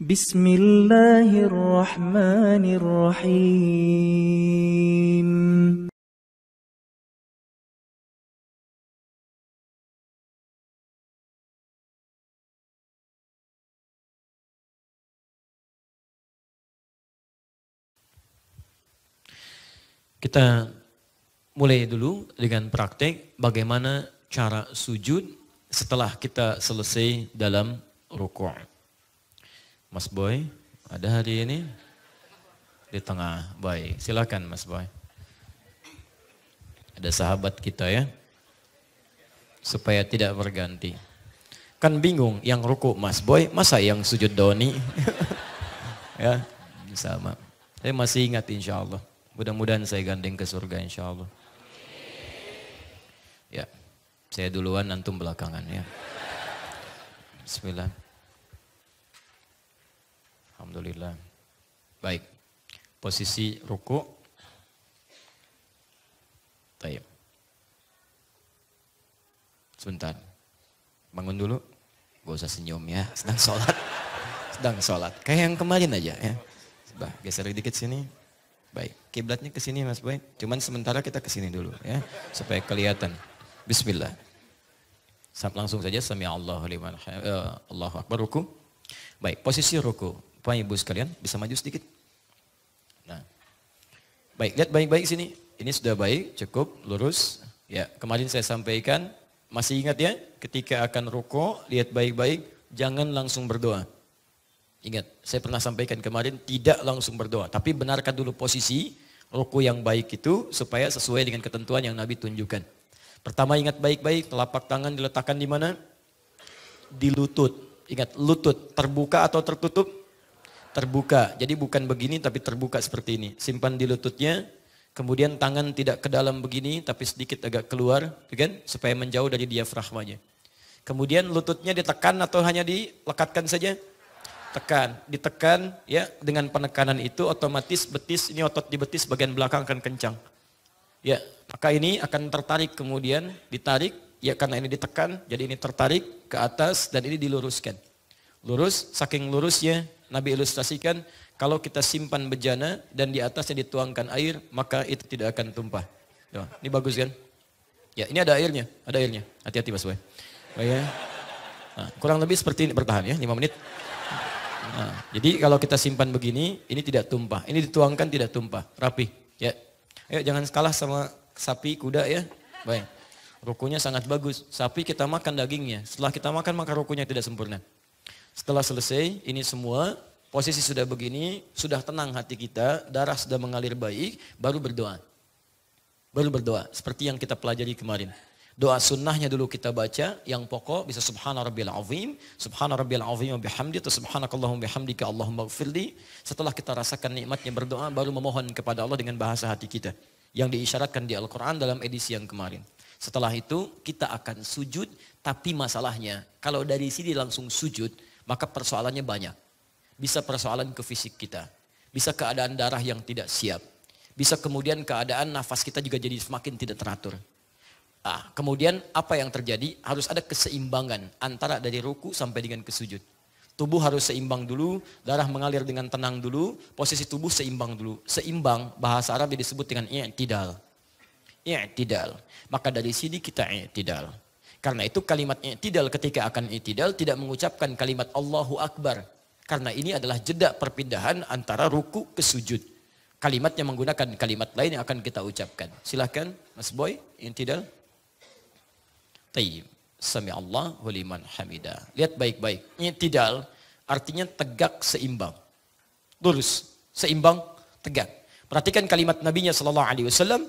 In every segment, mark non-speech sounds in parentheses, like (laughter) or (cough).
بسم الله الرحمن الرحيم Kita mulai dulu dengan praktek bagaimana cara sujud setelah kita selesai dalam rukuk. Mas Boy, ada hari ini? Di tengah, baik. Silakan Mas Boy. Ada sahabat kita ya. Supaya tidak berganti. Kan bingung yang rukuk Mas Boy, masa yang sujud Doni? (laughs) ya, sama. Saya masih ingat insya Allah. Mudah-mudahan saya gandeng ke surga insya Allah. Ya, saya duluan, antum belakangan ya. Bismillah. Alhamdulillah. Baik. Posisi ruku. Tayyip. Sebentar. Bangun dulu. Gak usah senyum ya. Sedang sholat. (laughs) Sedang sholat. Kayak yang kemarin aja ya. Coba geser dikit sini. Baik. Kiblatnya ke sini Mas Boy. Cuman sementara kita ke sini dulu ya. Supaya kelihatan. Bismillah. Langsung saja sami Allah liman uh, Allahu akbar ruku. Baik, posisi ruku. Bapak Ibu sekalian bisa maju sedikit. Nah. Baik, lihat baik-baik sini. Ini sudah baik, cukup, lurus. Ya, kemarin saya sampaikan, masih ingat ya, ketika akan ruko, lihat baik-baik, jangan langsung berdoa. Ingat, saya pernah sampaikan kemarin, tidak langsung berdoa. Tapi benarkan dulu posisi ruku yang baik itu, supaya sesuai dengan ketentuan yang Nabi tunjukkan. Pertama ingat baik-baik, telapak tangan diletakkan di mana? Di lutut. Ingat, lutut terbuka atau tertutup? Terbuka. Jadi bukan begini tapi terbuka seperti ini. Simpan di lututnya, kemudian tangan tidak ke dalam begini tapi sedikit agak keluar, ya kan? Supaya menjauh dari diafragmanya. Kemudian lututnya ditekan atau hanya dilekatkan saja? Tekan, ditekan ya dengan penekanan itu otomatis betis ini otot di betis bagian belakang akan kencang. Ya, maka ini akan tertarik kemudian ditarik ya karena ini ditekan jadi ini tertarik ke atas dan ini diluruskan. Lurus, saking lurusnya Nabi ilustrasikan kalau kita simpan bejana dan di atasnya dituangkan air maka itu tidak akan tumpah. Ya, ini bagus kan? Ya ini ada airnya, ada airnya. Hati-hati Mas Boy. Oh, ya. Nah, kurang lebih seperti ini bertahan ya 5 menit. Nah, jadi kalau kita simpan begini ini tidak tumpah. Ini dituangkan tidak tumpah, rapi. Ya. Ayo jangan kalah sama sapi, kuda ya. Baik. Rukunya sangat bagus. Sapi kita makan dagingnya. Setelah kita makan maka rukunya tidak sempurna. Setelah selesai ini semua, posisi sudah begini, sudah tenang hati kita, darah sudah mengalir baik, baru berdoa. Baru berdoa, seperti yang kita pelajari kemarin. Doa sunnahnya dulu kita baca, yang pokok bisa subhana rabbil azim, subhana rabbil azim bihamdi, atau subhanakallahum bihamdika Allahumma gfirli. Setelah kita rasakan nikmatnya berdoa, baru memohon kepada Allah dengan bahasa hati kita. Yang diisyaratkan di Al-Quran dalam edisi yang kemarin. Setelah itu kita akan sujud, tapi masalahnya kalau dari sini langsung sujud, maka persoalannya banyak. Bisa persoalan ke fisik kita. Bisa keadaan darah yang tidak siap. Bisa kemudian keadaan nafas kita juga jadi semakin tidak teratur. Nah, kemudian apa yang terjadi? Harus ada keseimbangan antara dari ruku sampai dengan kesujud. Tubuh harus seimbang dulu, darah mengalir dengan tenang dulu, posisi tubuh seimbang dulu. Seimbang, bahasa Arab disebut dengan i'tidal. I'tidal. Maka dari sini kita i'tidal. Karena itu kalimat i'tidal ketika akan i'tidal tidak mengucapkan kalimat Allahu Akbar. Karena ini adalah jeda perpindahan antara ruku ke sujud. Kalimatnya menggunakan kalimat lain yang akan kita ucapkan. Silahkan Mas Boy, i'tidal. Tayyib. Sami Allah liman hamida. Lihat baik-baik. I'tidal artinya tegak seimbang. Lurus, seimbang, tegak. Perhatikan kalimat nabinya sallallahu alaihi wasallam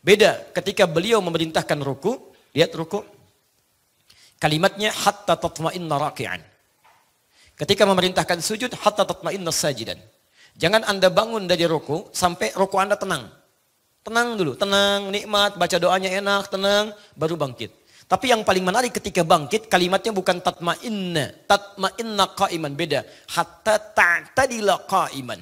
beda ketika beliau memerintahkan ruku, lihat ruku, Kalimatnya hatta tatma'inna raki'an. Ketika memerintahkan sujud hatta tatma'inna sajidan. Jangan Anda bangun dari ruku sampai ruku Anda tenang. Tenang dulu, tenang, nikmat, baca doanya enak, tenang, baru bangkit. Tapi yang paling menarik ketika bangkit kalimatnya bukan tatma'inna, tatma'inna qa'iman beda. Hatta ta'tadila qa'iman.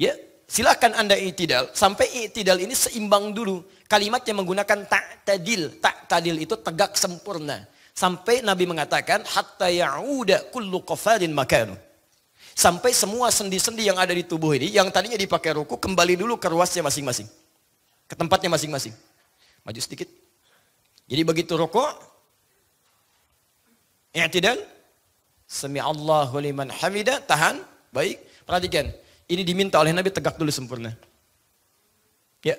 Ya, silakan Anda itidal sampai itidal ini seimbang dulu. Kalimatnya menggunakan ta'tadil. Ta'tadil itu tegak sempurna. Sampai Nabi mengatakan hatta ya'uda kullu qafarin makanu. Sampai semua sendi-sendi yang ada di tubuh ini, yang tadinya dipakai ruku, kembali dulu ke ruasnya masing-masing. Ke tempatnya masing-masing. Maju sedikit. Jadi begitu rokok, i'tidal, sami Allahu liman hamida, tahan, baik. Perhatikan, ini diminta oleh Nabi tegak dulu sempurna. Ya,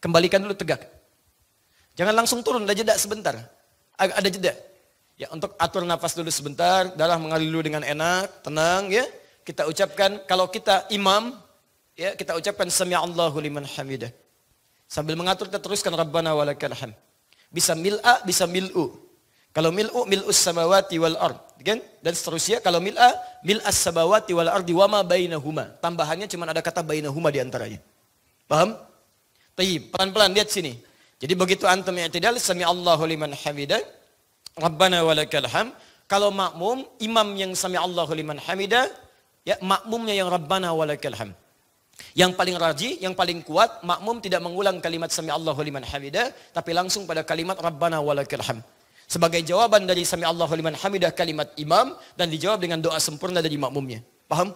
kembalikan dulu tegak. Jangan langsung turun, ada jeda sebentar. Ada jeda. Ya, untuk atur nafas dulu sebentar, darah mengalir dulu dengan enak, tenang ya. Kita ucapkan kalau kita imam, ya kita ucapkan sami Allahu liman hamidah. Sambil mengatur kita teruskan Rabbana walakal hamd. Bisa mil'a, bisa mil'u. Kalau mil'u, mil'us samawati wal ard. Kan? Dan seterusnya kalau mil'a, mil'as samawati wal ardi wama bainahuma. Tambahannya cuma ada kata bainahuma di antaranya. Paham? Tayyib, pelan-pelan lihat sini. Jadi begitu antum i'tidal, sami Allahu liman hamidah Rabbana walakal ham. Kalau makmum, imam yang sami Allahu liman hamidah, ya makmumnya yang Rabbana walakal ham. Yang paling raji, yang paling kuat, makmum tidak mengulang kalimat sami Allahu liman hamidah, tapi langsung pada kalimat Rabbana walakal ham. Sebagai jawaban dari sami Allahu liman hamidah kalimat imam dan dijawab dengan doa sempurna dari makmumnya. Paham?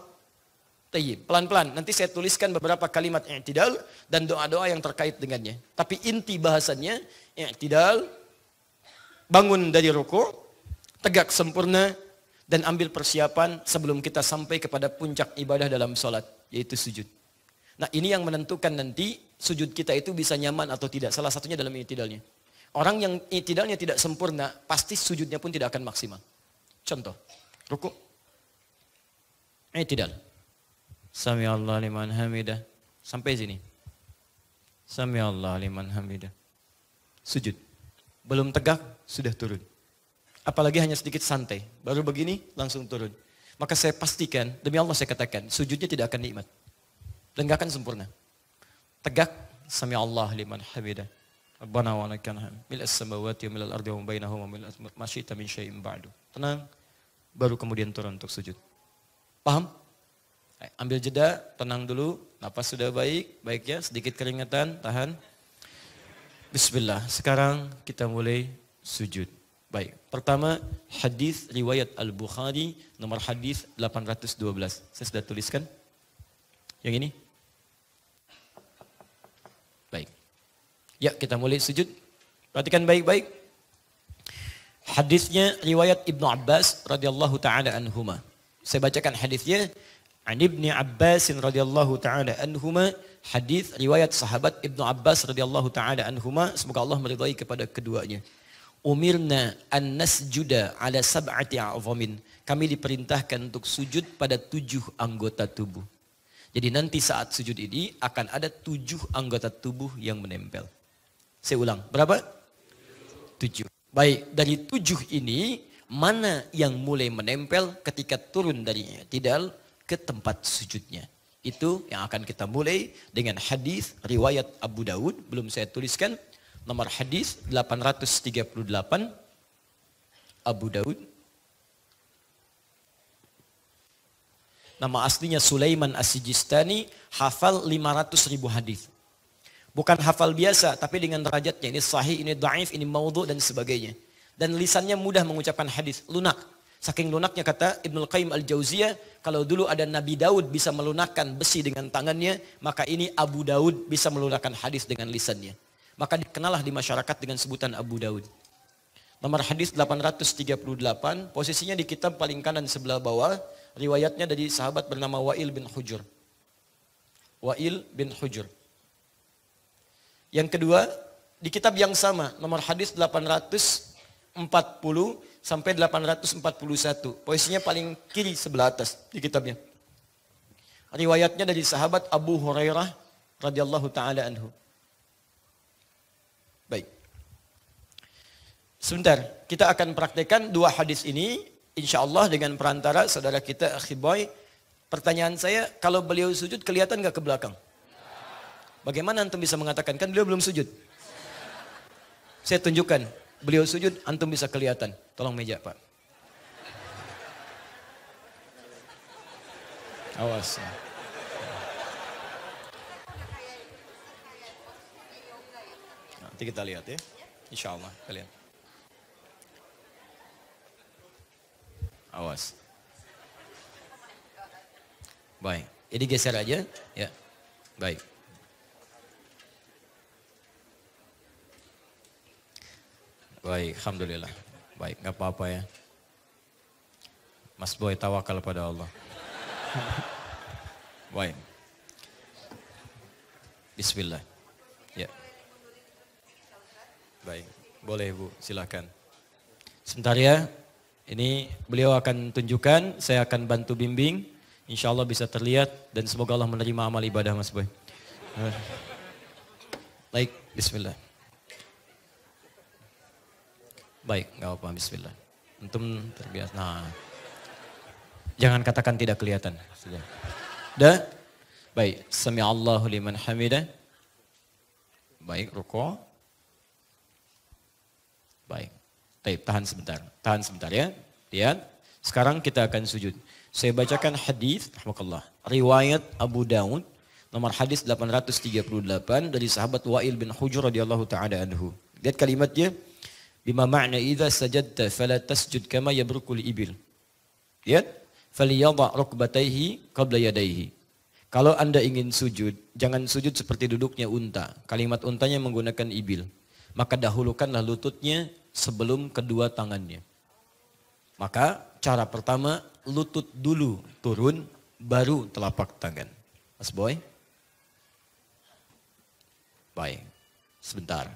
Pelan-pelan. Nanti saya tuliskan beberapa kalimat i'tidal dan doa-doa yang terkait dengannya. Tapi inti bahasannya i'tidal bangun dari ruku, tegak sempurna, dan ambil persiapan sebelum kita sampai kepada puncak ibadah dalam sholat, yaitu sujud. Nah ini yang menentukan nanti sujud kita itu bisa nyaman atau tidak. Salah satunya dalam itidalnya. Orang yang itidalnya tidak sempurna, pasti sujudnya pun tidak akan maksimal. Contoh, ruku. Itidal. Sami Allah liman hamidah. Sampai sini. Sami Allah liman hamidah. Sujud. Belum tegak, sudah turun. Apalagi hanya sedikit santai. Baru begini, langsung turun. Maka saya pastikan, demi Allah saya katakan, sujudnya tidak akan nikmat. Dan gak akan sempurna. Tegak, sami Allah liman hamidah. Rabbana wa lakal hamd. Mil as-samawati wa mil al-ardi wa bainahuma mil masyita min syai'in ba'du. Tenang, baru kemudian turun untuk sujud. Paham? Ambil jeda, tenang dulu, napas sudah baik, baik ya, sedikit keringatan, tahan. Bismillah. Sekarang kita mulai sujud. Baik. Pertama, hadis riwayat Al-Bukhari nomor hadis 812. Saya sudah tuliskan. Yang ini? Baik. Ya, kita mulai sujud. Perhatikan baik-baik. Hadisnya riwayat Ibnu Abbas radhiyallahu taala anhuma. Saya bacakan hadisnya. An Ibni Abbas radhiyallahu taala anhuma hadis riwayat sahabat Ibnu Abbas radhiyallahu taala anhuma semoga Allah meridai kepada keduanya. Umirna an nasjuda ala sab'ati a'zamin. Kami diperintahkan untuk sujud pada tujuh anggota tubuh. Jadi nanti saat sujud ini akan ada tujuh anggota tubuh yang menempel. Saya ulang, berapa? Tujuh. Baik, dari tujuh ini mana yang mulai menempel ketika turun dari tidak ke tempat sujudnya. Itu yang akan kita mulai dengan hadis riwayat Abu Daud, belum saya tuliskan. Nomor hadis 838 Abu Daud. Nama aslinya Sulaiman As-Sijistani, hafal 500 ribu hadis. Bukan hafal biasa, tapi dengan derajatnya. Ini sahih, ini daif, ini maudhu dan sebagainya. Dan lisannya mudah mengucapkan hadis, lunak. Saking lunaknya kata Ibnul Qayyim Al-Jauziyah, kalau dulu ada Nabi Daud bisa melunakkan besi dengan tangannya, maka ini Abu Daud bisa melunakkan hadis dengan lisannya. Maka dikenallah di masyarakat dengan sebutan Abu Daud. Nomor hadis 838, posisinya di kitab paling kanan sebelah bawah, riwayatnya dari sahabat bernama Wa'il bin Hujur. Wa'il bin Hujur. Yang kedua, di kitab yang sama, nomor hadis 840, sampai 841. Posisinya paling kiri sebelah atas di kitabnya. Riwayatnya dari sahabat Abu Hurairah radhiyallahu taala anhu. Baik. Sebentar, kita akan praktekkan dua hadis ini insya Allah dengan perantara saudara kita Akhiboy. Pertanyaan saya, kalau beliau sujud kelihatan nggak ke belakang? Bagaimana antum bisa mengatakan kan beliau belum sujud? Saya tunjukkan beliau sujud, antum bisa kelihatan. Tolong meja Pak. Awas. Nanti kita lihat ya. Insya Allah kalian. Awas. Baik. Jadi geser aja. Ya. Baik. Baik, Alhamdulillah. Baik, nggak apa-apa ya. Mas Boy tawakal pada Allah. Baik. Bismillah. Ya. Baik, boleh Bu, silakan. Sebentar ya, ini beliau akan tunjukkan, saya akan bantu bimbing. Insya Allah bisa terlihat dan semoga Allah menerima amal ibadah Mas Boy. Baik, Bismillah. Baik, nggak apa-apa, Bismillah. Antum terbiasa. Nah, jangan katakan tidak kelihatan. Sudah. Dah? Baik, sami Allahu liman hamidah. Baik, ruko. Baik. Baik, tahan sebentar. Tahan sebentar ya. Lihat. Sekarang kita akan sujud. Saya bacakan hadis, rahmatullah. Riwayat Abu Daud nomor hadis 838 dari sahabat Wa'il bin Hujur radhiyallahu taala anhu. Lihat kalimatnya. Bima ma'na idza sajadta fala tasjud kama yabrukul ibil. Lihat. Faliyadha rukbatayhi qabla yadayhi. Kalau Anda ingin sujud, jangan sujud seperti duduknya unta. Kalimat untanya menggunakan ibil. Maka dahulukanlah lututnya sebelum kedua tangannya. Maka cara pertama lutut dulu turun baru telapak tangan. Mas Boy. Baik. Sebentar.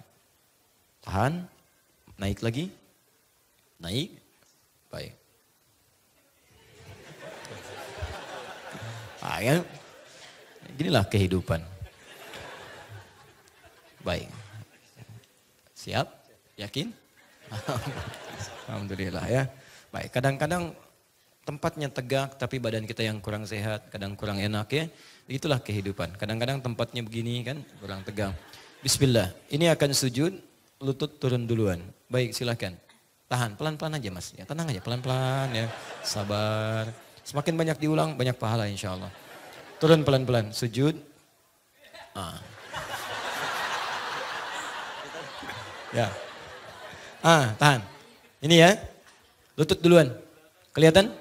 Tahan. Naik lagi. Naik. Baik. Ah, ya. Ginilah kehidupan. Baik. Siap? Yakin? Alhamdulillah ya. Baik, kadang-kadang tempatnya tegak tapi badan kita yang kurang sehat, kadang kurang enak ya. Itulah kehidupan. Kadang-kadang tempatnya begini kan kurang tegang. Bismillah. Ini akan sujud, lutut turun duluan. Baik, silahkan. Tahan, pelan-pelan aja mas. Ya, tenang aja, pelan-pelan ya. Sabar. Semakin banyak diulang, banyak pahala insya Allah. Turun pelan-pelan, sujud. Ah. Ya. Ah, tahan. Ini ya. Lutut duluan. Kelihatan?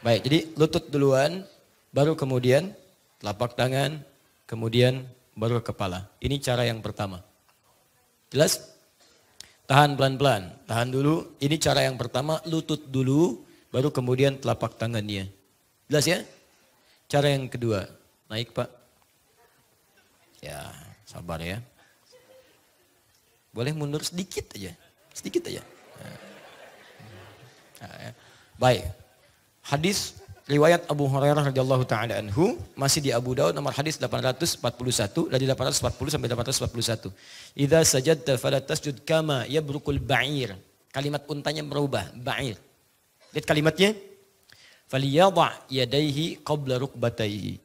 Baik, jadi lutut duluan, baru kemudian telapak tangan, kemudian baru kepala. Ini cara yang pertama. Jelas? Tahan pelan-pelan, tahan dulu. Ini cara yang pertama, lutut dulu, baru kemudian telapak tangannya. Jelas ya? Cara yang kedua, naik pak. Ya, sabar ya. Boleh mundur sedikit aja, sedikit aja. Nah, ya. Baik. Hadis riwayat Abu Hurairah radhiyallahu taala anhu masih di Abu Daud nomor hadis 841 dari 840 sampai 841. Idza sajadta fala tasjud kama yabrukul ba'ir. Kalimat untanya berubah, ba'ir. Lihat kalimatnya. Faliyadha yadaihi qabla rukbataihi.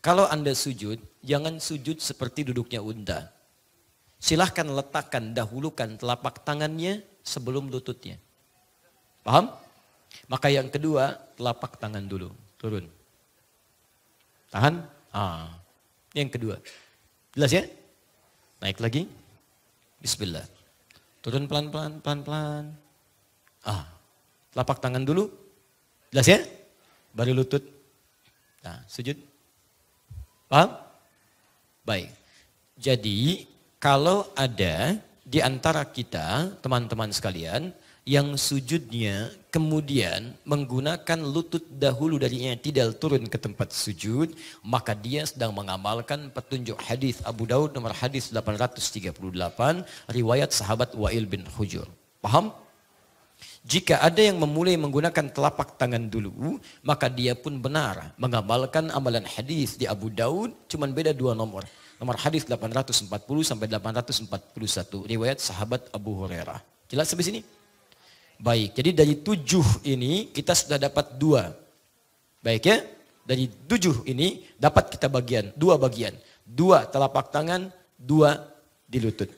Kalau Anda sujud, jangan sujud seperti duduknya unta. Silahkan letakkan, dahulukan telapak tangannya sebelum lututnya. Paham? Maka yang kedua, telapak tangan dulu, turun. Tahan. Ah. Yang kedua. Jelas ya? Naik lagi. Bismillah. Turun pelan-pelan, pelan-pelan. Ah. Telapak tangan dulu. Jelas ya? Baru lutut. Nah, sujud. Paham? Baik. Jadi, kalau ada di antara kita, teman-teman sekalian, yang sujudnya kemudian menggunakan lutut dahulu dari yang tidak turun ke tempat sujud, maka dia sedang mengamalkan petunjuk hadis Abu Daud nomor hadis 838 riwayat sahabat Wa'il bin Hujur. Paham? Jika ada yang memulai menggunakan telapak tangan dulu, maka dia pun benar mengamalkan amalan hadis di Abu Daud, cuman beda dua nomor. Nomor hadis 840 sampai 841 riwayat sahabat Abu Hurairah. Jelas sampai sini? Baik, jadi dari tujuh ini kita sudah dapat dua. Baik ya, dari tujuh ini dapat kita bagian, dua bagian. Dua telapak tangan, dua di lutut.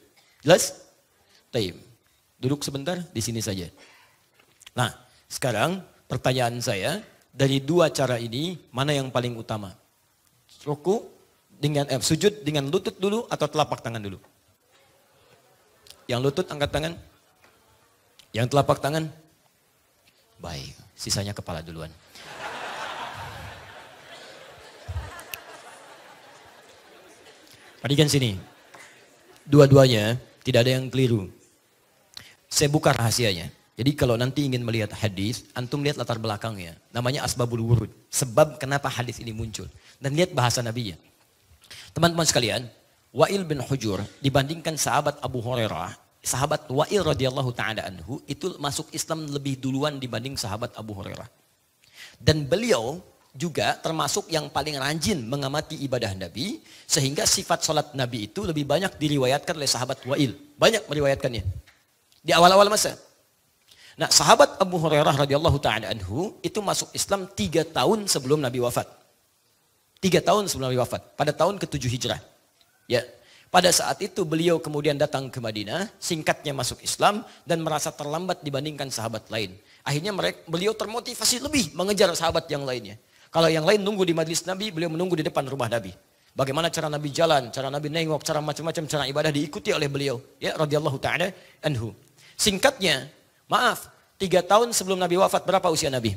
Jelas? Taib. Duduk sebentar di sini saja. Nah, sekarang pertanyaan saya, dari dua cara ini, mana yang paling utama? Ruku dengan eh, sujud dengan lutut dulu atau telapak tangan dulu? Yang lutut angkat tangan. Yang telapak tangan? Baik, sisanya kepala duluan. Perhatikan sini. Dua-duanya tidak ada yang keliru. Saya buka rahasianya. Jadi kalau nanti ingin melihat hadis, antum lihat latar belakangnya. Namanya asbabul wurud. Sebab kenapa hadis ini muncul. Dan lihat bahasa nabinya. Teman-teman sekalian, Wa'il bin Hujur dibandingkan sahabat Abu Hurairah sahabat Wa'il radhiyallahu taala anhu itu masuk Islam lebih duluan dibanding sahabat Abu Hurairah. Dan beliau juga termasuk yang paling rajin mengamati ibadah Nabi sehingga sifat sholat Nabi itu lebih banyak diriwayatkan oleh sahabat Wa'il. Banyak meriwayatkannya. Di awal-awal masa. Nah, sahabat Abu Hurairah radhiyallahu taala anhu itu masuk Islam tiga tahun sebelum Nabi wafat. Tiga tahun sebelum Nabi wafat, pada tahun ke-7 Hijrah. Ya, pada saat itu beliau kemudian datang ke Madinah, singkatnya masuk Islam dan merasa terlambat dibandingkan sahabat lain. Akhirnya mereka, beliau termotivasi lebih mengejar sahabat yang lainnya. Kalau yang lain nunggu di majlis Nabi, beliau menunggu di depan rumah Nabi. Bagaimana cara Nabi jalan, cara Nabi nengok, cara macam-macam cara ibadah diikuti oleh beliau. Ya, radhiyallahu taala anhu. Singkatnya, Maaf, tiga tahun sebelum Nabi wafat berapa usia Nabi?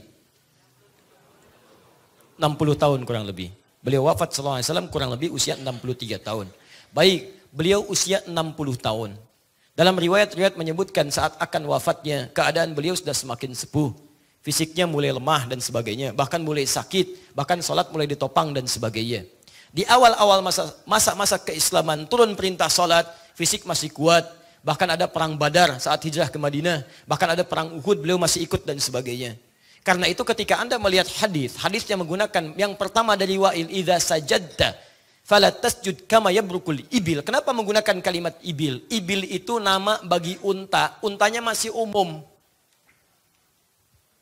60 tahun kurang lebih. Beliau wafat SAW kurang lebih usia 63 tahun. Baik, beliau usia 60 tahun. Dalam riwayat-riwayat menyebutkan saat akan wafatnya, keadaan beliau sudah semakin sepuh. Fisiknya mulai lemah dan sebagainya. Bahkan mulai sakit, bahkan sholat mulai ditopang dan sebagainya. Di awal-awal masa-masa keislaman, turun perintah sholat, fisik masih kuat, Bahkan ada perang Badar saat hijrah ke Madinah. Bahkan ada perang Uhud beliau masih ikut dan sebagainya. Karena itu ketika Anda melihat hadis, hadis yang menggunakan yang pertama dari wa'il idza sajadta fala tasjud kama yabrukul ibil. Kenapa menggunakan kalimat ibil? Ibil itu nama bagi unta. Untanya masih umum.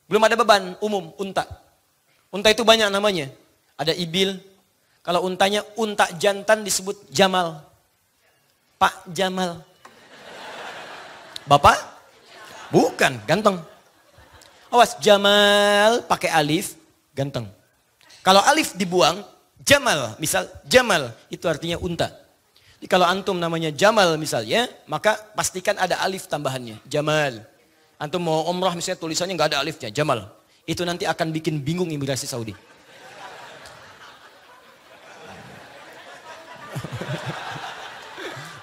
Belum ada beban, umum, unta. Unta itu banyak namanya. Ada ibil. Kalau untanya unta jantan disebut Jamal. Pak Jamal. Bapak? Bukan, ganteng. Awas, Jamal pakai alif, ganteng. Kalau alif dibuang, Jamal, misal Jamal, itu artinya unta. Jadi kalau antum namanya Jamal misalnya, maka pastikan ada alif tambahannya, Jamal. Antum mau umrah misalnya tulisannya nggak ada alifnya, Jamal. Itu nanti akan bikin bingung imigrasi Saudi. (laughs)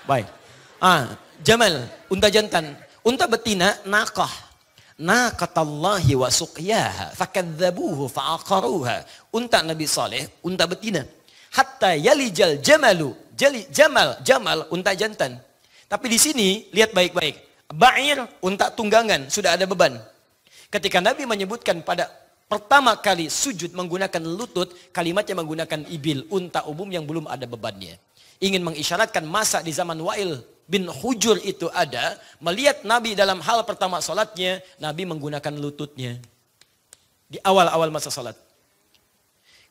Baik. Ah, Jamal, unta jantan. Unta betina, nakah. Naqatallahi wa suqyaha. Fakadzabuhu fa'aqaruha. Unta Nabi Saleh, unta betina. Hatta yalijal jamalu. Jali, jamal, jamal, unta jantan. Tapi di sini, lihat baik-baik. Ba'ir, unta tunggangan, sudah ada beban. Ketika Nabi menyebutkan pada pertama kali sujud menggunakan lutut, kalimatnya menggunakan ibil, unta umum yang belum ada bebannya. Ingin mengisyaratkan masa di zaman Wa'il bin Hujur itu ada, melihat Nabi dalam hal pertama sholatnya, Nabi menggunakan lututnya. Di awal-awal masa sholat.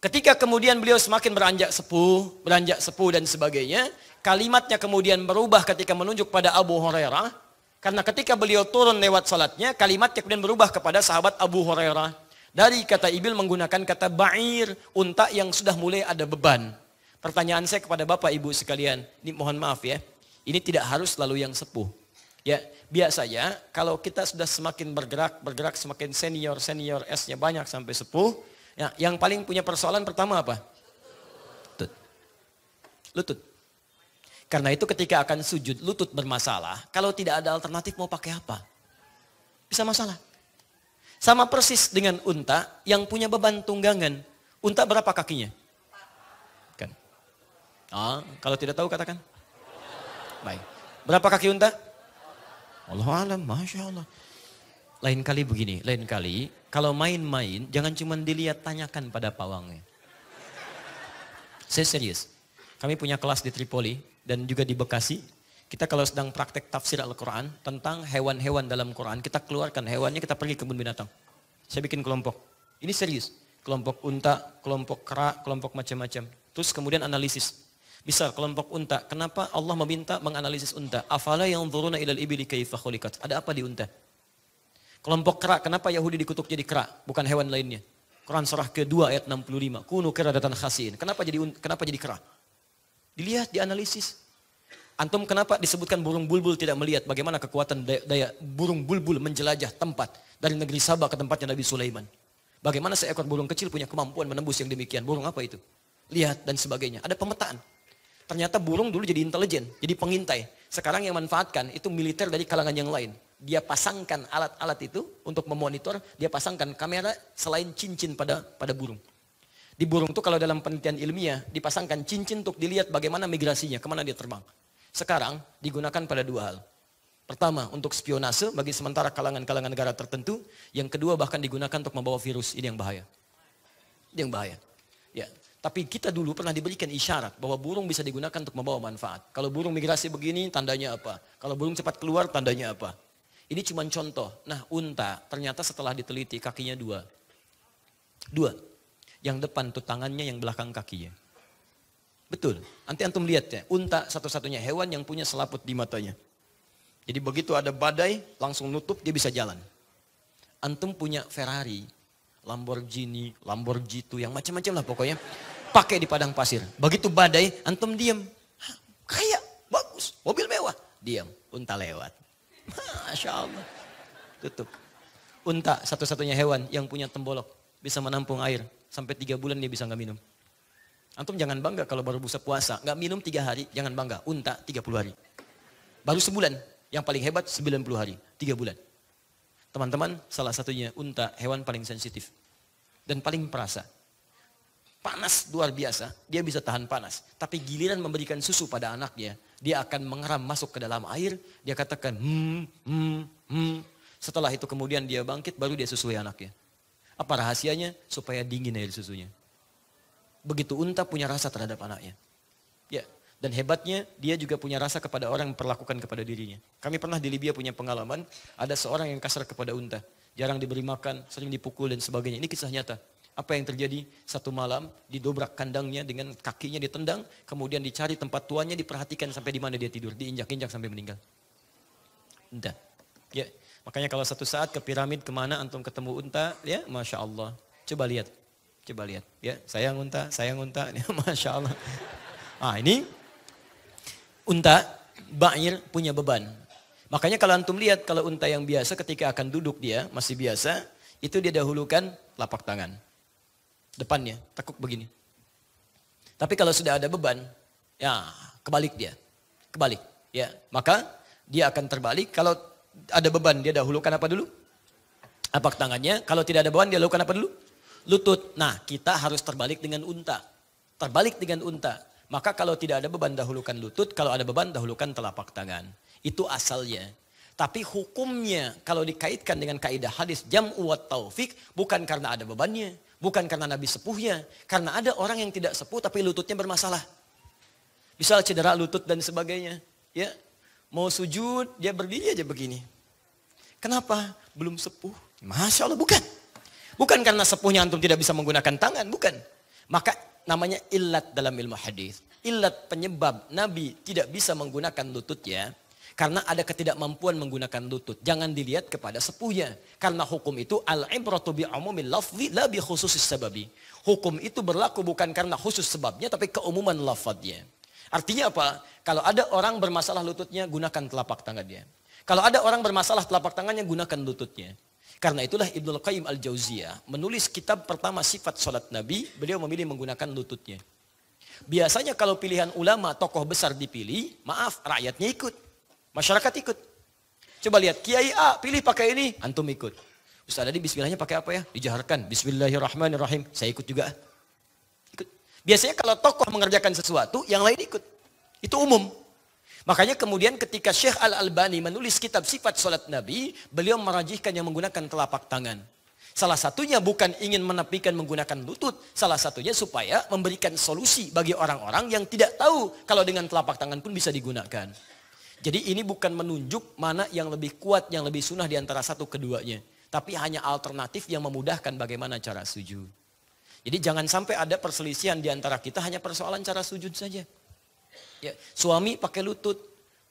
Ketika kemudian beliau semakin beranjak sepuh, beranjak sepuh dan sebagainya, kalimatnya kemudian berubah ketika menunjuk pada Abu Hurairah. Karena ketika beliau turun lewat sholatnya, kalimatnya kemudian berubah kepada sahabat Abu Hurairah. Dari kata ibil menggunakan kata ba'ir, unta yang sudah mulai ada beban. Pertanyaan saya kepada Bapak Ibu sekalian, ini mohon maaf ya. Ini tidak harus selalu yang sepuh. Ya, biasanya kalau kita sudah semakin bergerak, bergerak semakin senior, senior S-nya banyak sampai sepuh, ya, yang paling punya persoalan pertama apa? Lutut. Lutut. Karena itu ketika akan sujud lutut bermasalah, kalau tidak ada alternatif mau pakai apa? Bisa masalah. Sama persis dengan unta yang punya beban tunggangan. Unta berapa kakinya? Kan. Ah, kalau tidak tahu katakan. Baik. Berapa kaki unta? Allah alam, Masya Allah. Lain kali begini, lain kali kalau main-main jangan cuma dilihat tanyakan pada pawangnya. Saya serius. Kami punya kelas di Tripoli dan juga di Bekasi. Kita kalau sedang praktek tafsir Al-Quran tentang hewan-hewan dalam Quran, kita keluarkan hewannya, kita pergi ke kebun binatang. Saya bikin kelompok. Ini serius. Kelompok unta, kelompok kera, kelompok macam-macam. Terus kemudian analisis. Misal kelompok unta, kenapa Allah meminta menganalisis unta? Afala yang zuruna ilal ibili kaifa khuliqat. Ada apa di unta? Kelompok kera, kenapa Yahudi dikutuk jadi kera, bukan hewan lainnya? Quran surah kedua ayat 65. Kunu kera datang khasin. Kenapa jadi kenapa jadi kera? Dilihat, dianalisis. Antum kenapa disebutkan burung bulbul tidak melihat bagaimana kekuatan daya, daya burung bulbul menjelajah tempat dari negeri Sabah ke tempatnya Nabi Sulaiman. Bagaimana seekor burung kecil punya kemampuan menembus yang demikian. Burung apa itu? Lihat dan sebagainya. Ada pemetaan. Ternyata burung dulu jadi intelijen, jadi pengintai. Sekarang yang manfaatkan itu militer dari kalangan yang lain. Dia pasangkan alat-alat itu untuk memonitor, dia pasangkan kamera selain cincin pada pada burung. Di burung itu kalau dalam penelitian ilmiah dipasangkan cincin untuk dilihat bagaimana migrasinya, ke mana dia terbang. Sekarang digunakan pada dua hal. Pertama untuk spionase bagi sementara kalangan-kalangan negara tertentu. Yang kedua bahkan digunakan untuk membawa virus. Ini yang bahaya. Ini yang bahaya. Tapi kita dulu pernah diberikan isyarat bahwa burung bisa digunakan untuk membawa manfaat. Kalau burung migrasi begini, tandanya apa? Kalau burung cepat keluar, tandanya apa? Ini cuma contoh. Nah, unta ternyata setelah diteliti kakinya dua. Dua. Yang depan tuh tangannya, yang belakang kakinya. Betul. Nanti antum lihat ya, unta satu-satunya hewan yang punya selaput di matanya. Jadi begitu ada badai, langsung nutup, dia bisa jalan. Antum punya Ferrari, Lamborghini, Lamborghini yang macam-macam lah pokoknya. Pakai di padang pasir. Begitu badai, antum diam. Kaya, bagus, mobil mewah. Diam, unta lewat. Masya Allah. Tutup. Unta satu-satunya hewan yang punya tembolok. Bisa menampung air. Sampai tiga bulan dia bisa nggak minum. Antum jangan bangga kalau baru busa puasa. Nggak minum tiga hari, jangan bangga. Unta tiga puluh hari. Baru sebulan. Yang paling hebat sembilan puluh hari. Tiga bulan. Teman-teman, salah satunya unta, hewan paling sensitif. Dan paling perasa. Panas luar biasa, dia bisa tahan panas. Tapi giliran memberikan susu pada anaknya, dia akan mengeram masuk ke dalam air, dia katakan, hmm, hmm, hmm. Setelah itu kemudian dia bangkit, baru dia susui anaknya. Apa rahasianya? Supaya dingin air susunya. Begitu unta punya rasa terhadap anaknya. Ya, dan hebatnya dia juga punya rasa kepada orang yang perlakukan kepada dirinya. Kami pernah di Libya punya pengalaman, ada seorang yang kasar kepada unta. Jarang diberi makan, sering dipukul dan sebagainya. Ini kisah nyata. Apa yang terjadi? Satu malam didobrak kandangnya dengan kakinya ditendang, kemudian dicari tempat tuannya, diperhatikan sampai di mana dia tidur, diinjak-injak sampai meninggal. Unta. Ya, makanya kalau satu saat ke piramid ke mana antum ketemu unta, ya masya Allah. Coba lihat, coba lihat. Ya, sayang unta, sayang unta, (laughs) ya, masya Allah. Ah ini unta, ba'ir punya beban. Makanya kalau antum lihat kalau unta yang biasa ketika akan duduk dia masih biasa, itu dia dahulukan lapak tangan. Depannya, tekuk begini. Tapi kalau sudah ada beban, ya kebalik dia. Kebalik. Ya, maka dia akan terbalik. Kalau ada beban dia dahulukan apa dulu? Lapak tangannya. Kalau tidak ada beban dia lakukan apa dulu? Lutut. Nah, kita harus terbalik dengan unta. Terbalik dengan unta. Maka kalau tidak ada beban dahulukan lutut, kalau ada beban dahulukan telapak tangan. Itu asalnya. Tapi hukumnya kalau dikaitkan dengan kaidah hadis jam wa taufik bukan karena ada bebannya, bukan karena nabi sepuhnya, karena ada orang yang tidak sepuh tapi lututnya bermasalah. Misal cedera lutut dan sebagainya, ya. Mau sujud dia berdiri aja begini. Kenapa? Belum sepuh. Masya Allah bukan. Bukan karena sepuhnya antum tidak bisa menggunakan tangan, bukan. Maka namanya illat dalam ilmu hadis. Illat penyebab Nabi tidak bisa menggunakan lututnya karena ada ketidakmampuan menggunakan lutut. Jangan dilihat kepada sepuhnya. Karena hukum itu umumil lafzi la khususis sababi. Hukum itu berlaku bukan karena khusus sebabnya tapi keumuman lafadznya. Artinya apa? Kalau ada orang bermasalah lututnya gunakan telapak tangannya. Kalau ada orang bermasalah telapak tangannya gunakan lututnya. Karena itulah Ibnu Qayyim Al-Jauziyah menulis kitab pertama sifat salat Nabi, beliau memilih menggunakan lututnya. Biasanya kalau pilihan ulama tokoh besar dipilih, maaf rakyatnya ikut. Masyarakat ikut. Coba lihat Kiai A pilih pakai ini, antum ikut. Ustaz tadi bismillahnya pakai apa ya? Dijaharkan. Bismillahirrahmanirrahim. Saya ikut juga. Ikut. Biasanya kalau tokoh mengerjakan sesuatu, yang lain ikut. Itu umum. Makanya kemudian ketika Syekh Al-Albani menulis kitab sifat sholat Nabi, beliau merajihkan yang menggunakan telapak tangan. Salah satunya bukan ingin menepikan menggunakan lutut, salah satunya supaya memberikan solusi bagi orang-orang yang tidak tahu kalau dengan telapak tangan pun bisa digunakan. Jadi ini bukan menunjuk mana yang lebih kuat, yang lebih sunnah di antara satu keduanya. Tapi hanya alternatif yang memudahkan bagaimana cara sujud. Jadi jangan sampai ada perselisihan di antara kita hanya persoalan cara sujud saja. Ya, suami pakai lutut,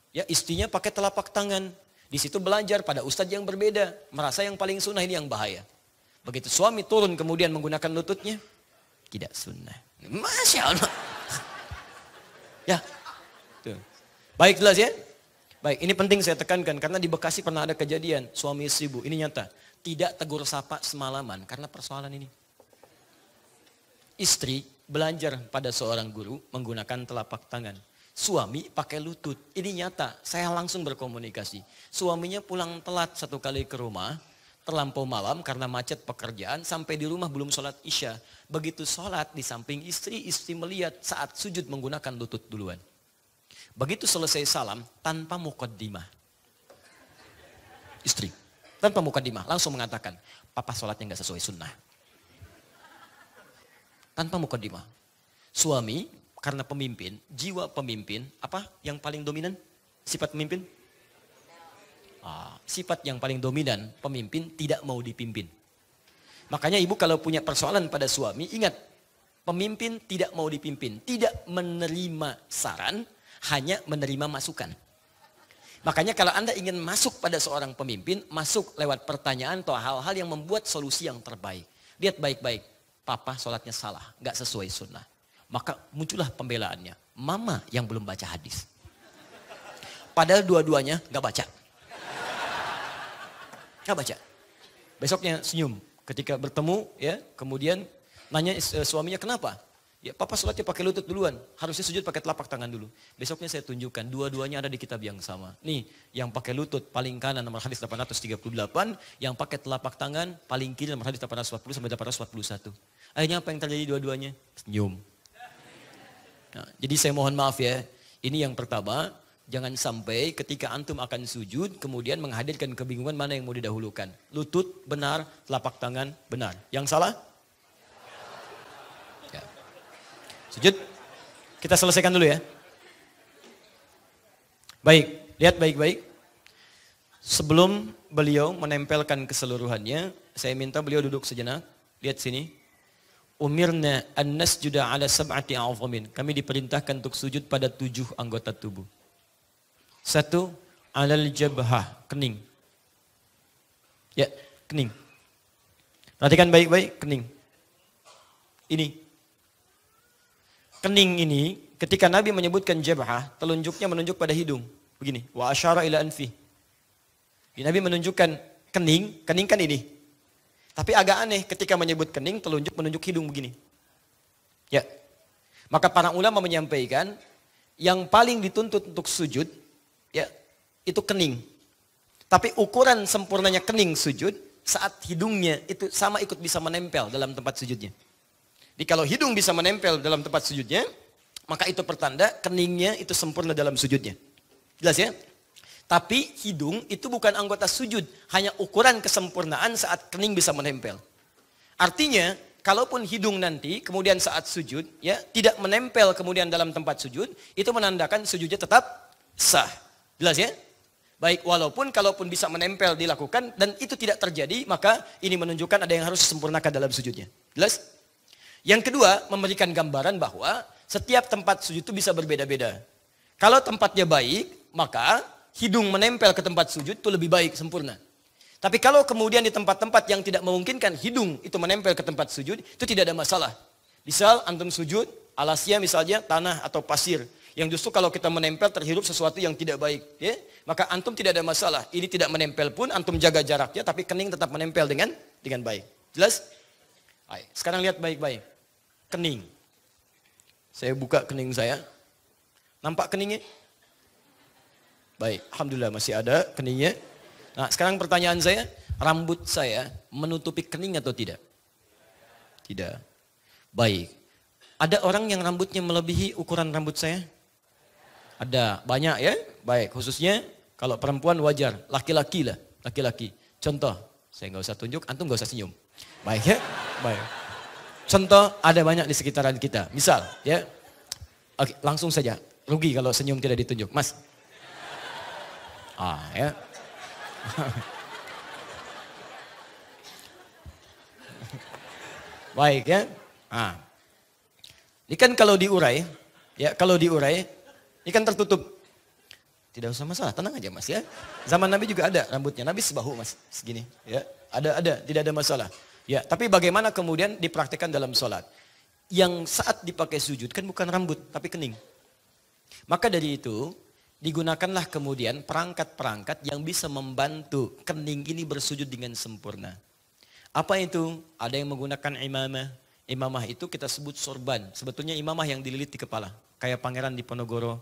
ya istrinya pakai telapak tangan. Di situ belajar pada ustadz yang berbeda, merasa yang paling sunnah ini yang bahaya. Begitu suami turun kemudian menggunakan lututnya, tidak sunnah. Masya Allah. ya, tuh. baik jelas ya. Baik, ini penting saya tekankan karena di Bekasi pernah ada kejadian suami istri bu, ini nyata. Tidak tegur sapa semalaman karena persoalan ini. Istri belajar pada seorang guru menggunakan telapak tangan. Suami pakai lutut. Ini nyata, saya langsung berkomunikasi. Suaminya pulang telat satu kali ke rumah, terlampau malam karena macet pekerjaan, sampai di rumah belum sholat isya. Begitu sholat di samping istri, istri melihat saat sujud menggunakan lutut duluan. Begitu selesai salam, tanpa mukaddimah. Istri, tanpa mukaddimah, langsung mengatakan, papa sholatnya nggak sesuai sunnah. Tanpa mukaddimah. Suami karena pemimpin, jiwa pemimpin, apa yang paling dominan? Sifat pemimpin? Ah, sifat yang paling dominan, pemimpin tidak mau dipimpin. Makanya ibu kalau punya persoalan pada suami, ingat, pemimpin tidak mau dipimpin, tidak menerima saran, hanya menerima masukan. Makanya kalau Anda ingin masuk pada seorang pemimpin, masuk lewat pertanyaan atau hal-hal yang membuat solusi yang terbaik. Lihat baik-baik, papa sholatnya salah, nggak sesuai sunnah. Maka muncullah pembelaannya. Mama yang belum baca hadis. Padahal dua-duanya gak baca. Gak baca. Besoknya senyum. Ketika bertemu ya, kemudian nanya eh, suaminya kenapa? Ya papa sholatnya pakai lutut duluan. Harusnya sujud pakai telapak tangan dulu. Besoknya saya tunjukkan dua-duanya ada di kitab yang sama. Nih yang pakai lutut paling kanan nomor hadis 838. Yang pakai telapak tangan paling kiri nomor hadis 840 sampai 841. Akhirnya apa yang terjadi dua-duanya? Senyum. Nah, jadi saya mohon maaf ya, ini yang pertama, jangan sampai ketika antum akan sujud, kemudian menghadirkan kebingungan mana yang mau didahulukan. Lutut benar, telapak tangan benar. Yang salah? Ya. Sujud. Kita selesaikan dulu ya. Baik, lihat baik-baik. Sebelum beliau menempelkan keseluruhannya, saya minta beliau duduk sejenak. Lihat sini umirna an nasjuda ala sab'ati a'zamin. Kami diperintahkan untuk sujud pada tujuh anggota tubuh. Satu, alal jabhah, kening. Ya, kening. Perhatikan baik-baik, kening. Ini. Kening ini, ketika Nabi menyebutkan jabhah, telunjuknya menunjuk pada hidung. Begini, wa asyara ila anfi. Nabi menunjukkan kening, kening kan ini. Tapi agak aneh ketika menyebut kening, telunjuk menunjuk hidung begini. Ya. Maka para ulama menyampaikan yang paling dituntut untuk sujud ya itu kening. Tapi ukuran sempurnanya kening sujud saat hidungnya itu sama ikut bisa menempel dalam tempat sujudnya. Jadi kalau hidung bisa menempel dalam tempat sujudnya, maka itu pertanda keningnya itu sempurna dalam sujudnya. Jelas ya? Tapi hidung itu bukan anggota sujud, hanya ukuran kesempurnaan saat kening bisa menempel. Artinya, kalaupun hidung nanti kemudian saat sujud ya tidak menempel kemudian dalam tempat sujud, itu menandakan sujudnya tetap sah. Jelas ya? Baik, walaupun kalaupun bisa menempel dilakukan dan itu tidak terjadi, maka ini menunjukkan ada yang harus disempurnakan dalam sujudnya. Jelas? Yang kedua, memberikan gambaran bahwa setiap tempat sujud itu bisa berbeda-beda. Kalau tempatnya baik, maka hidung menempel ke tempat sujud itu lebih baik, sempurna. Tapi kalau kemudian di tempat-tempat yang tidak memungkinkan hidung itu menempel ke tempat sujud, itu tidak ada masalah. Misal antum sujud, alasnya misalnya tanah atau pasir. Yang justru kalau kita menempel terhirup sesuatu yang tidak baik. ya Maka antum tidak ada masalah. Ini tidak menempel pun, antum jaga jaraknya, tapi kening tetap menempel dengan dengan baik. Jelas? Hai. Sekarang lihat baik-baik. Kening. Saya buka kening saya. Nampak keningnya? Baik, Alhamdulillah masih ada keningnya. Nah sekarang pertanyaan saya, rambut saya menutupi kening atau tidak? Tidak. Baik. Ada orang yang rambutnya melebihi ukuran rambut saya? Ada, banyak ya. Baik, khususnya kalau perempuan wajar, laki-laki lah, laki-laki. Contoh, saya nggak usah tunjuk, antum nggak usah senyum. Baik ya, baik. Contoh ada banyak di sekitaran kita. Misal, ya, oke, langsung saja. Rugi kalau senyum tidak ditunjuk, Mas. Ah, ya. Baik ya. Ah. Ini kan kalau diurai, ya kalau diurai, ini kan tertutup. Tidak usah masalah, tenang aja mas ya. Zaman Nabi juga ada rambutnya, Nabi sebahu mas, segini. Ya, ada ada, tidak ada masalah. Ya, tapi bagaimana kemudian dipraktikkan dalam sholat? Yang saat dipakai sujud kan bukan rambut, tapi kening. Maka dari itu, digunakanlah kemudian perangkat-perangkat yang bisa membantu kening ini bersujud dengan sempurna. Apa itu? Ada yang menggunakan imamah, Imamah itu kita sebut sorban. Sebetulnya imamah yang dililit di kepala. Kayak pangeran di Ponorogo.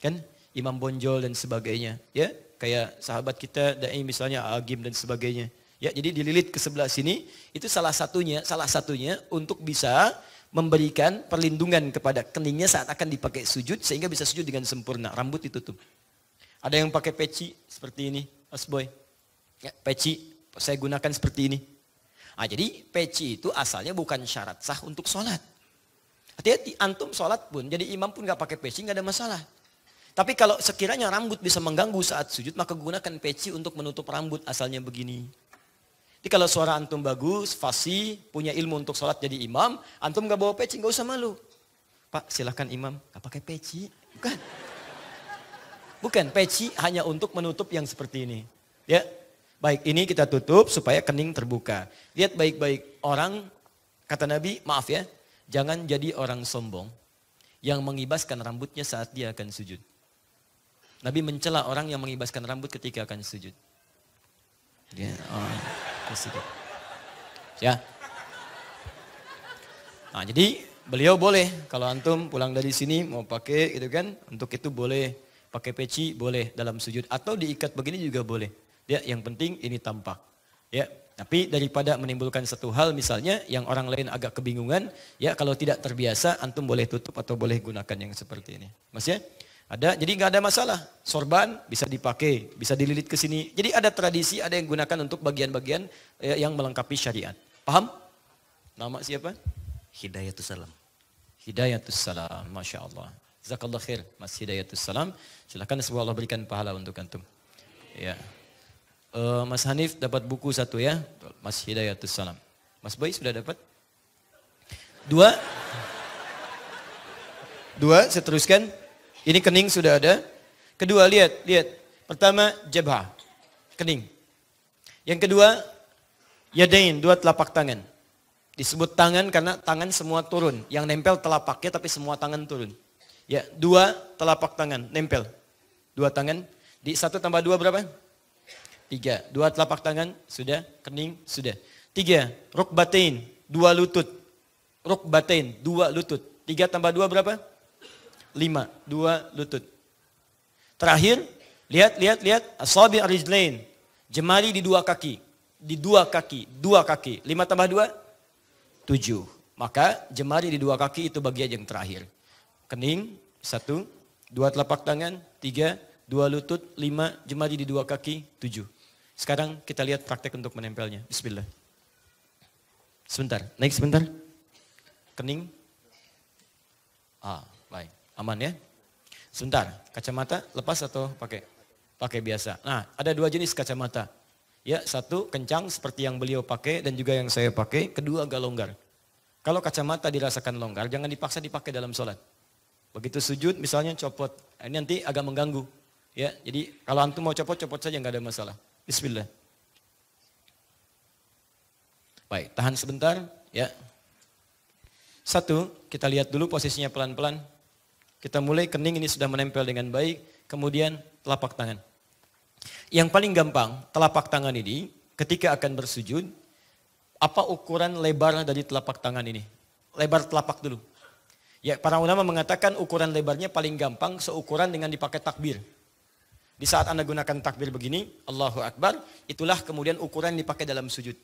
Kan? Imam Bonjol dan sebagainya. Ya, Kayak sahabat kita, dai misalnya Agim dan sebagainya. Ya, jadi dililit ke sebelah sini. Itu salah satunya, salah satunya untuk bisa memberikan perlindungan kepada keningnya saat akan dipakai sujud. Sehingga bisa sujud dengan sempurna. Rambut ditutup. Ada yang pakai peci seperti ini, Mas Boy. Ya, peci saya gunakan seperti ini. Nah, jadi peci itu asalnya bukan syarat sah untuk sholat. Hati-hati, antum sholat pun, jadi imam pun gak pakai peci gak ada masalah. Tapi kalau sekiranya rambut bisa mengganggu saat sujud, maka gunakan peci untuk menutup rambut asalnya begini. Jadi kalau suara antum bagus, fasih, punya ilmu untuk sholat jadi imam, antum gak bawa peci, gak usah malu. Pak silahkan imam, gak pakai peci. Bukan. Bukan, peci hanya untuk menutup yang seperti ini. Ya, Baik, ini kita tutup supaya kening terbuka. Lihat baik-baik. Orang, kata Nabi, maaf ya, jangan jadi orang sombong yang mengibaskan rambutnya saat dia akan sujud. Nabi mencela orang yang mengibaskan rambut ketika akan sujud. Dia, oh, Ya. Nah, jadi beliau boleh kalau antum pulang dari sini mau pakai gitu kan, untuk itu boleh pakai peci boleh dalam sujud atau diikat begini juga boleh. Ya, yang penting ini tampak. Ya, tapi daripada menimbulkan satu hal misalnya yang orang lain agak kebingungan, ya kalau tidak terbiasa antum boleh tutup atau boleh gunakan yang seperti ini. Mas ya? Ada, jadi nggak ada masalah. Sorban bisa dipakai, bisa dililit ke sini. Jadi ada tradisi, ada yang gunakan untuk bagian-bagian ya, yang melengkapi syariat. Paham? Nama siapa? Hidayatus Salam. Hidayatus Salam, Masya Allah. Zakallah khair, Mas Hidayatus Salam. Silahkan semoga Allah berikan pahala untuk antum. Ya. Uh, Mas Hanif dapat buku satu ya, Mas Hidayatus Salam. Mas Boy sudah dapat? Dua. Dua, saya teruskan. Ini kening sudah ada. Kedua, lihat, lihat. Pertama, jabha. Kening. Yang kedua, yadain, dua telapak tangan. Disebut tangan karena tangan semua turun. Yang nempel telapaknya tapi semua tangan turun. Ya, dua telapak tangan nempel. Dua tangan. Di satu tambah dua berapa? Tiga. Dua telapak tangan, sudah. Kening, sudah. Tiga. Rukbatain, dua lutut. Rukbatain, dua lutut. Tiga tambah dua berapa? Lima. Dua lutut. Terakhir, lihat, lihat, lihat. Asabi arijlain. Jemari di dua kaki. Di dua kaki. Dua kaki. Lima tambah dua? Tujuh. Maka jemari di dua kaki itu bagian yang terakhir. Kening, satu. Dua telapak tangan, tiga. Dua lutut, lima. Jemari di dua kaki, tujuh. Sekarang kita lihat praktek untuk menempelnya. Bismillah. Sebentar, naik sebentar. Kening. Ah. Aman ya. Sebentar, kacamata lepas atau pakai? Pakai biasa. Nah, ada dua jenis kacamata. Ya, satu kencang seperti yang beliau pakai dan juga yang saya pakai. Kedua agak longgar. Kalau kacamata dirasakan longgar, jangan dipaksa dipakai dalam sholat. Begitu sujud misalnya copot, ini nanti agak mengganggu. Ya, jadi kalau antum mau copot, copot saja nggak ada masalah. Bismillah. Baik, tahan sebentar ya. Satu, kita lihat dulu posisinya pelan-pelan. Kita mulai kening ini sudah menempel dengan baik, kemudian telapak tangan. Yang paling gampang, telapak tangan ini ketika akan bersujud, apa ukuran lebar dari telapak tangan ini? Lebar telapak dulu. Ya, para ulama mengatakan ukuran lebarnya paling gampang seukuran dengan dipakai takbir. Di saat Anda gunakan takbir begini, Allahu Akbar, itulah kemudian ukuran yang dipakai dalam sujud.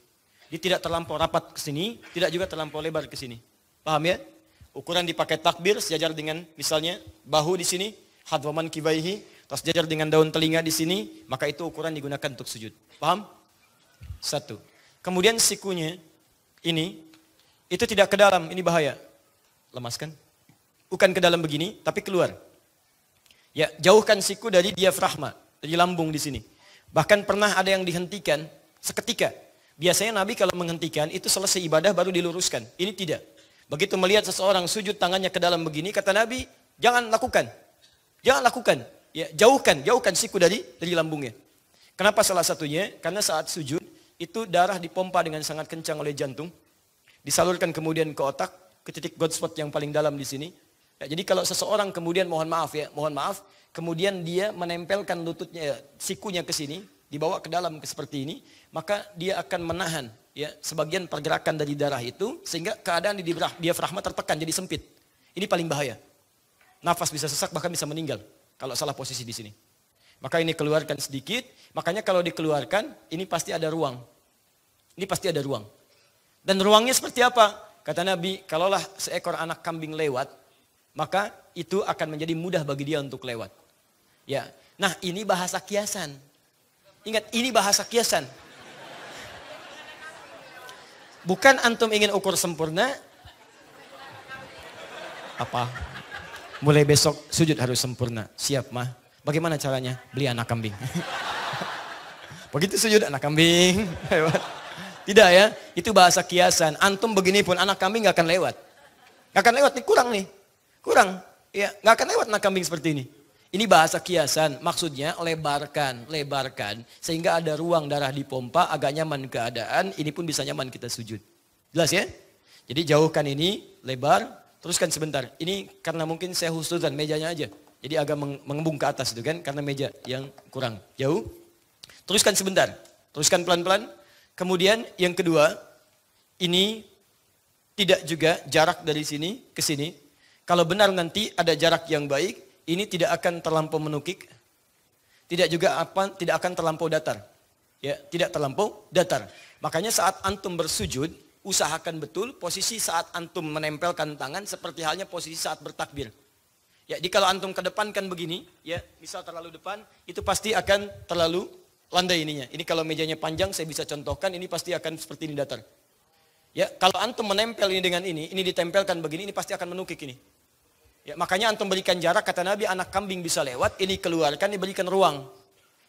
Dia tidak terlampau rapat ke sini, tidak juga terlampau lebar ke sini. Paham ya? Ukuran dipakai takbir sejajar dengan misalnya bahu di sini, hadwaman kibaihi, terus sejajar dengan daun telinga di sini, maka itu ukuran digunakan untuk sujud. Paham? Satu. Kemudian sikunya ini itu tidak ke dalam, ini bahaya. Lemaskan. Bukan ke dalam begini, tapi keluar. Ya, jauhkan siku dari diafragma, dari lambung di sini. Bahkan pernah ada yang dihentikan seketika. Biasanya Nabi kalau menghentikan itu selesai ibadah baru diluruskan. Ini tidak. Begitu melihat seseorang sujud tangannya ke dalam begini, kata Nabi, jangan lakukan. Jangan lakukan. Ya, jauhkan, jauhkan siku dari dari lambungnya. Kenapa salah satunya? Karena saat sujud itu darah dipompa dengan sangat kencang oleh jantung, disalurkan kemudian ke otak, ke titik God spot yang paling dalam di sini, Ya, jadi kalau seseorang kemudian mohon maaf ya, mohon maaf, kemudian dia menempelkan lututnya, sikunya ke sini, dibawa ke dalam seperti ini, maka dia akan menahan ya sebagian pergerakan dari darah itu sehingga keadaan di diafragma tertekan jadi sempit. Ini paling bahaya. Nafas bisa sesak bahkan bisa meninggal kalau salah posisi di sini. Maka ini keluarkan sedikit, makanya kalau dikeluarkan ini pasti ada ruang. Ini pasti ada ruang. Dan ruangnya seperti apa? Kata Nabi, kalaulah seekor anak kambing lewat, maka itu akan menjadi mudah bagi dia untuk lewat. Ya. Nah, ini bahasa kiasan. Ingat, ini bahasa kiasan. Bukan antum ingin ukur sempurna. Apa? Mulai besok sujud harus sempurna. Siap mah. Bagaimana caranya? Beli anak kambing. (laughs) Begitu sujud anak kambing. (laughs) Tidak ya. Itu bahasa kiasan. Antum begini pun anak kambing gak akan lewat. Gak akan lewat. Nih kurang nih. Kurang. Ya, gak akan lewat anak kambing seperti ini. Ini bahasa kiasan, maksudnya lebarkan, lebarkan. Sehingga ada ruang darah di pompa, agak nyaman keadaan, ini pun bisa nyaman kita sujud. Jelas ya? Jadi jauhkan ini, lebar, teruskan sebentar. Ini karena mungkin saya khususkan mejanya aja. Jadi agak mengembung ke atas itu kan, karena meja yang kurang jauh. Teruskan sebentar, teruskan pelan-pelan. Kemudian yang kedua, ini tidak juga jarak dari sini ke sini. Kalau benar nanti ada jarak yang baik, ini tidak akan terlampau menukik, tidak juga apa, tidak akan terlampau datar. Ya, tidak terlampau datar. Makanya saat antum bersujud, usahakan betul posisi saat antum menempelkan tangan seperti halnya posisi saat bertakbir. Ya, jadi kalau antum kedepankan begini, ya, misal terlalu depan, itu pasti akan terlalu landai ininya. Ini kalau mejanya panjang saya bisa contohkan, ini pasti akan seperti ini datar. Ya, kalau antum menempel ini dengan ini, ini ditempelkan begini, ini pasti akan menukik ini. Ya, makanya antum berikan jarak, kata Nabi, anak kambing bisa lewat, ini keluarkan, diberikan ruang.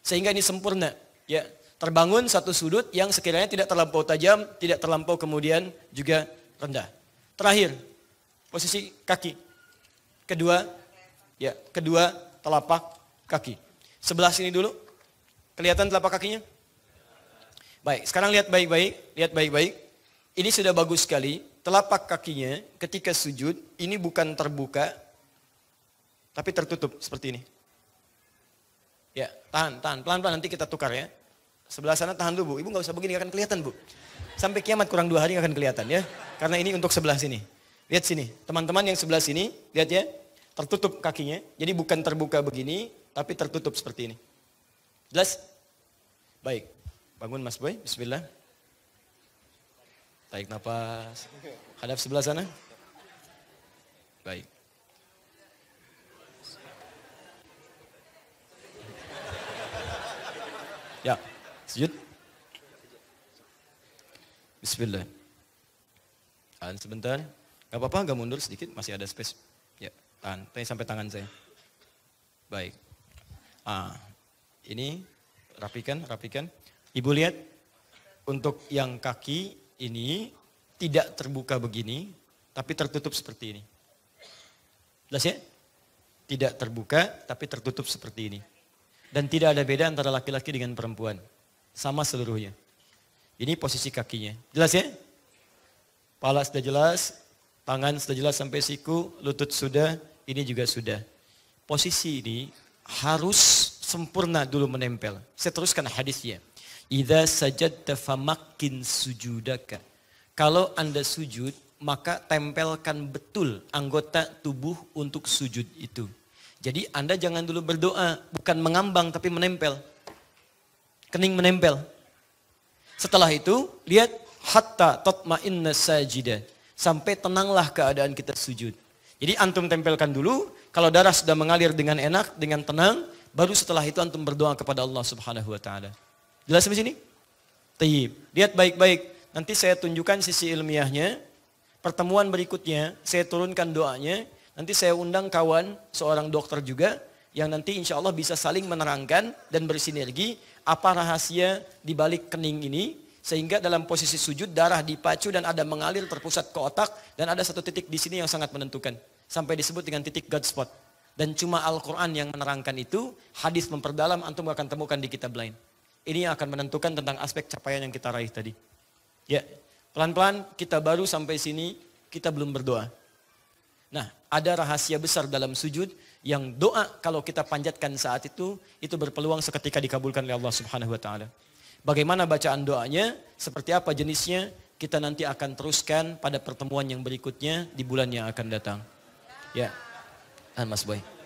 Sehingga ini sempurna. Ya, terbangun satu sudut yang sekiranya tidak terlampau tajam, tidak terlampau kemudian juga rendah. Terakhir, posisi kaki. Kedua, ya, kedua telapak kaki. Sebelah sini dulu. Kelihatan telapak kakinya? Baik, sekarang lihat baik-baik, lihat baik-baik. Ini sudah bagus sekali. Telapak kakinya ketika sujud ini bukan terbuka, tapi tertutup seperti ini. Ya, tahan, tahan. Pelan-pelan nanti kita tukar ya. Sebelah sana tahan dulu bu. Ibu nggak usah begini, gak akan kelihatan bu. Sampai kiamat kurang dua hari gak akan kelihatan ya. Karena ini untuk sebelah sini. Lihat sini. Teman-teman yang sebelah sini, lihat ya. Tertutup kakinya. Jadi bukan terbuka begini, tapi tertutup seperti ini. Jelas? Baik. Bangun Mas Boy. Bismillah. Tarik nafas. Hadap sebelah sana. Baik. Ya, sujud. Bismillah. Tahan sebentar. Gak apa-apa, gak mundur sedikit, masih ada space. Ya, tahan. Tanya sampai tangan saya. Baik. Ah, ini rapikan, rapikan. Ibu lihat, untuk yang kaki ini tidak terbuka begini, tapi tertutup seperti ini. Jelas ya? Tidak terbuka, tapi tertutup seperti ini. Dan tidak ada beda antara laki-laki dengan perempuan. Sama seluruhnya. Ini posisi kakinya. Jelas ya? Pala sudah jelas, tangan sudah jelas sampai siku, lutut sudah, ini juga sudah. Posisi ini harus sempurna dulu menempel. Saya teruskan hadisnya. Idza sajadta famakin sujudaka. Kalau Anda sujud, maka tempelkan betul anggota tubuh untuk sujud itu. Jadi Anda jangan dulu berdoa, bukan mengambang tapi menempel. Kening menempel. Setelah itu, lihat hatta tatma'inna sajida. Sampai tenanglah keadaan kita sujud. Jadi antum tempelkan dulu, kalau darah sudah mengalir dengan enak, dengan tenang, baru setelah itu antum berdoa kepada Allah Subhanahu wa taala. Jelas sampai sini? Tayyib. Lihat baik-baik. Nanti saya tunjukkan sisi ilmiahnya. Pertemuan berikutnya saya turunkan doanya Nanti saya undang kawan, seorang dokter juga, yang nanti insya Allah bisa saling menerangkan dan bersinergi apa rahasia di balik kening ini, sehingga dalam posisi sujud darah dipacu dan ada mengalir terpusat ke otak, dan ada satu titik di sini yang sangat menentukan. Sampai disebut dengan titik God spot. Dan cuma Al-Quran yang menerangkan itu, hadis memperdalam, antum akan temukan di kitab lain. Ini yang akan menentukan tentang aspek capaian yang kita raih tadi. Ya, pelan-pelan kita baru sampai sini, kita belum berdoa. Nah, ada rahasia besar dalam sujud yang doa kalau kita panjatkan saat itu, itu berpeluang seketika dikabulkan oleh Allah Subhanahu wa taala. Bagaimana bacaan doanya, seperti apa jenisnya, kita nanti akan teruskan pada pertemuan yang berikutnya di bulan yang akan datang. Ya, ah, Mas Boy.